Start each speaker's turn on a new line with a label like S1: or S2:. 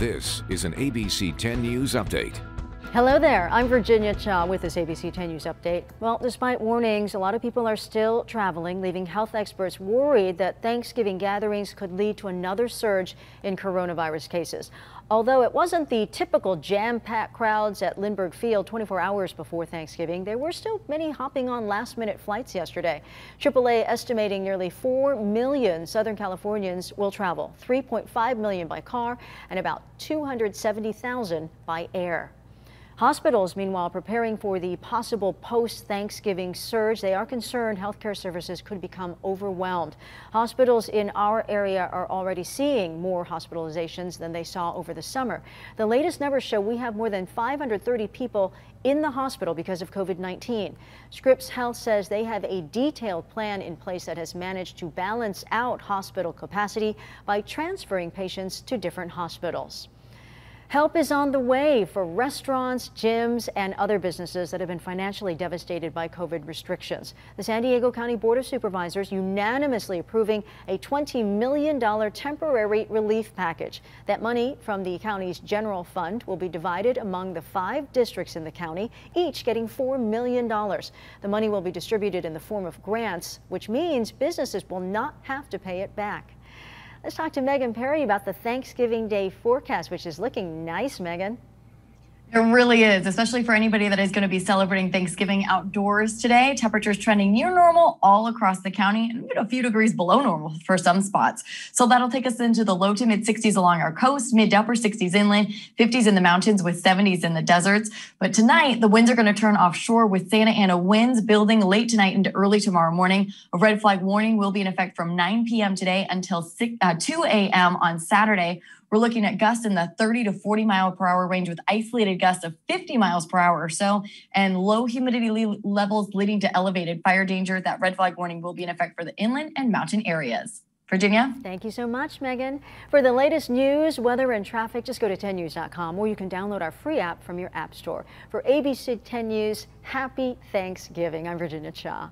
S1: This is an ABC 10 News Update.
S2: Hello there, I'm Virginia Cha with this ABC 10 News update. Well, despite warnings, a lot of people are still traveling, leaving health experts worried that Thanksgiving gatherings could lead to another surge in coronavirus cases. Although it wasn't the typical jam-packed crowds at Lindbergh Field 24 hours before Thanksgiving, there were still many hopping on last-minute flights yesterday. AAA estimating nearly 4 million Southern Californians will travel, 3.5 million by car and about 270,000 by air. Hospitals, meanwhile, preparing for the possible post-Thanksgiving surge. They are concerned healthcare services could become overwhelmed. Hospitals in our area are already seeing more hospitalizations than they saw over the summer. The latest numbers show we have more than 530 people in the hospital because of COVID-19. Scripps Health says they have a detailed plan in place that has managed to balance out hospital capacity by transferring patients to different hospitals. Help is on the way for restaurants, gyms, and other businesses that have been financially devastated by COVID restrictions. The San Diego County Board of Supervisors unanimously approving a $20 million temporary relief package. That money from the county's general fund will be divided among the five districts in the county, each getting $4 million. The money will be distributed in the form of grants, which means businesses will not have to pay it back. Let's talk to Megan Parry about the Thanksgiving Day forecast, which is looking nice, Megan.
S3: It really is, especially for anybody that is going to be celebrating Thanksgiving outdoors today. Temperatures trending near normal all across the county and a few degrees below normal for some spots. So that'll take us into the low to mid 60s along our coast, mid upper 60s inland, 50s in the mountains with 70s in the deserts. But tonight, the winds are going to turn offshore with Santa Ana winds building late tonight into early tomorrow morning. A red flag warning will be in effect from 9 p.m. today until 6, uh, 2 a.m. on Saturday we're looking at gusts in the 30 to 40 mile per hour range with isolated gusts of 50 miles per hour or so and low humidity le- levels leading to elevated fire danger. That red flag warning will be in effect for the inland and mountain areas. Virginia?
S2: Thank you so much, Megan. For the latest news, weather, and traffic, just go to 10news.com or you can download our free app from your app store. For ABC 10 News, happy Thanksgiving. I'm Virginia Cha.